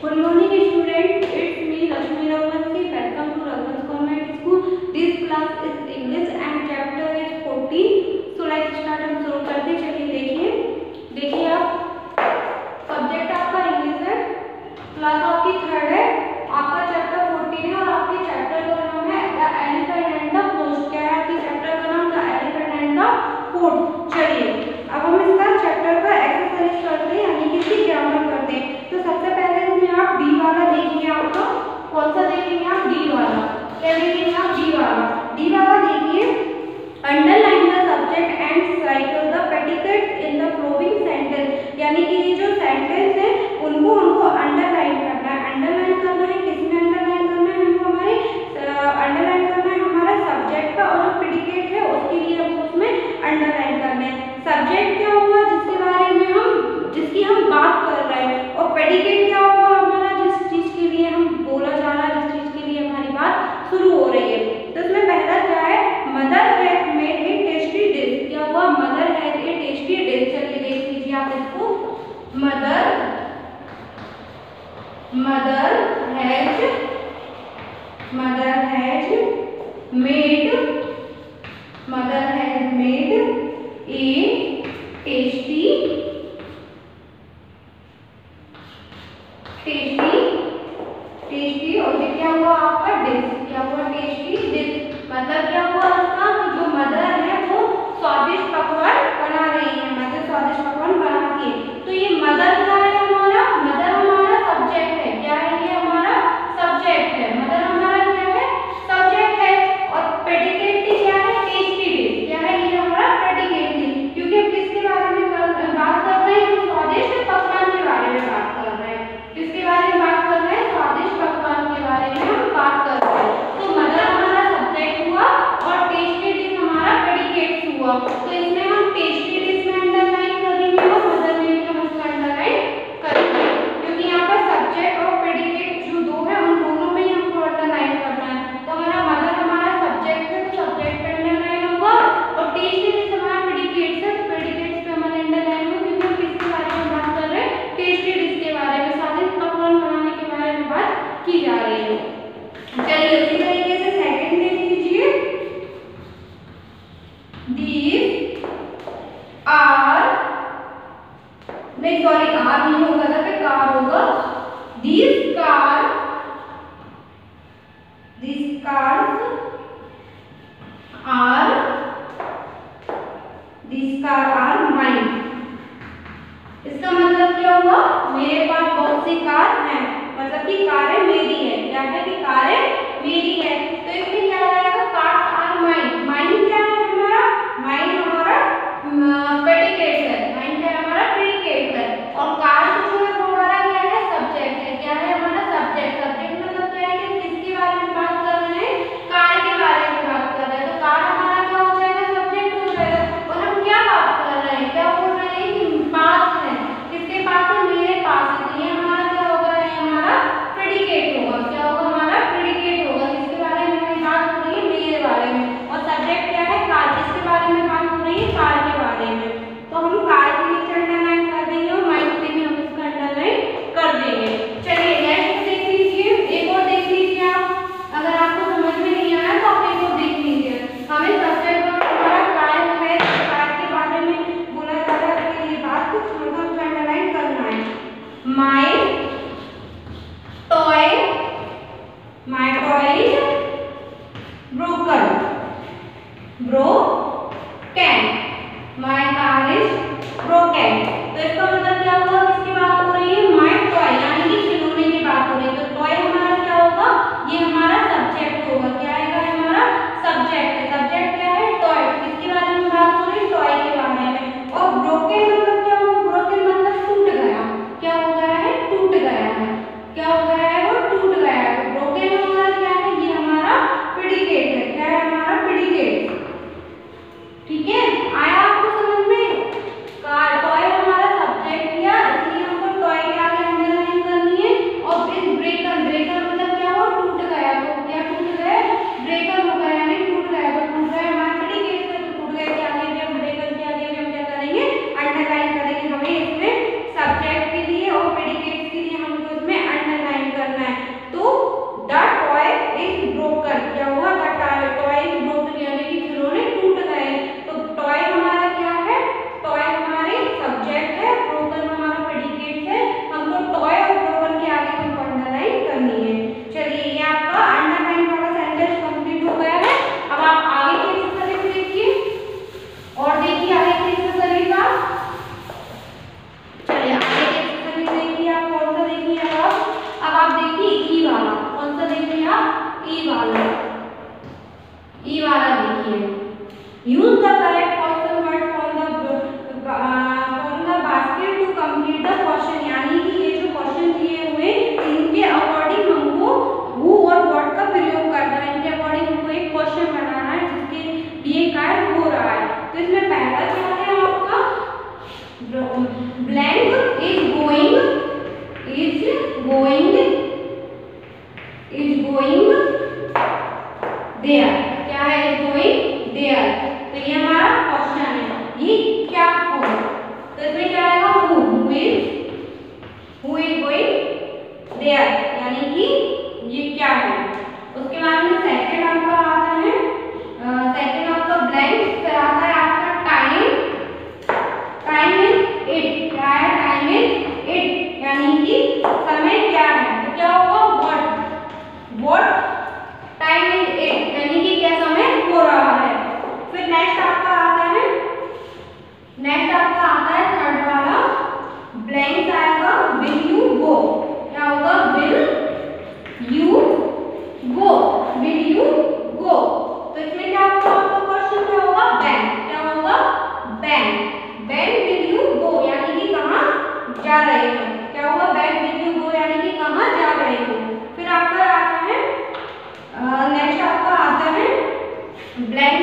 Good morning. mother has mother has made mother has made is नहीं sorry car नहीं होगा ना, फिर कार होगा। This car this car are this car are mine इसका मतलब क्या हुआ मेरे पास बहुत सी कार हैं। मतलब कि कारें मेरी है। क्या है कि कारें मेरी है। and coil broken broken my car is broken ¿Y? blank is going is going is going there. black